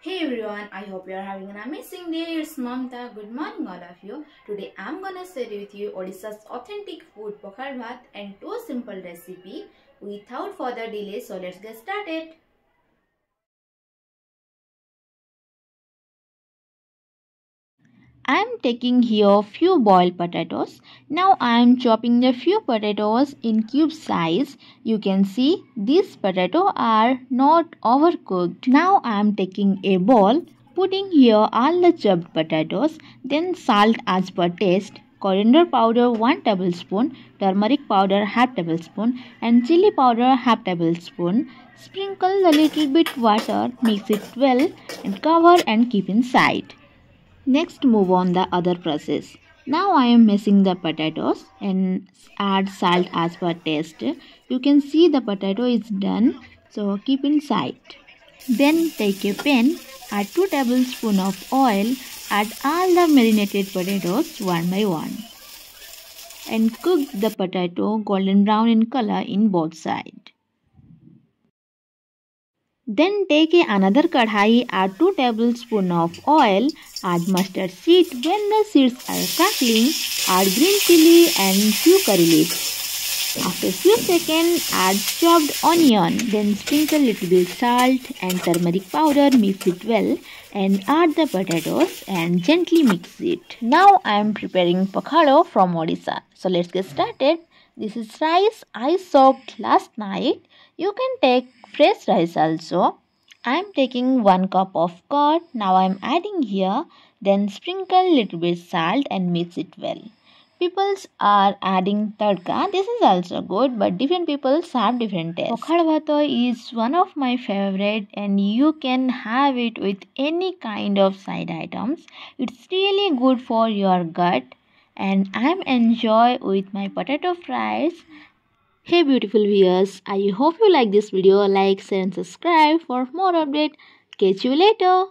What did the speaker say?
Hey everyone, I hope you are having an amazing day. It's Mamta. Good morning all of you. Today I'm gonna share with you Odisha's authentic food pokhal bhat and two simple recipe. Without further delay, so let's get started. I am taking here few boiled potatoes. Now I am chopping the few potatoes in cube size. You can see these potatoes are not overcooked. Now I am taking a bowl, putting here all the chopped potatoes, then salt as per taste, coriander powder 1 tablespoon, turmeric powder half tablespoon and chili powder half tablespoon. Sprinkle a little bit water, mix it well and cover and keep inside. Next move on the other process. Now I am mixing the potatoes and add salt as per taste. You can see the potato is done so keep inside. Then take a pan, add 2 tablespoons of oil, add all the marinated potatoes one by one and cook the potato golden brown in color in both sides. Then take another kadhai, add 2 tablespoons of oil, add mustard seed. When the seeds are crackling, add green chili and few curry leaves. After few seconds, add chopped onion. Then sprinkle little bit salt and turmeric powder. Mix it well and add the potatoes and gently mix it. Now I am preparing pakhalo from Odisha. So let's get started. This is rice I soaked last night. You can take fresh rice also. I am taking 1 cup of curd. Now I am adding here. Then sprinkle little bit salt and mix it well. Peoples are adding tadka. This is also good but different people have different tastes. Pokhal bhato is one of my favorite and you can have it with any kind of side items. It's really good for your gut and I'm enjoy with my potato fries Hey beautiful viewers, I hope you like this video. Like, share and subscribe for more update. Catch you later.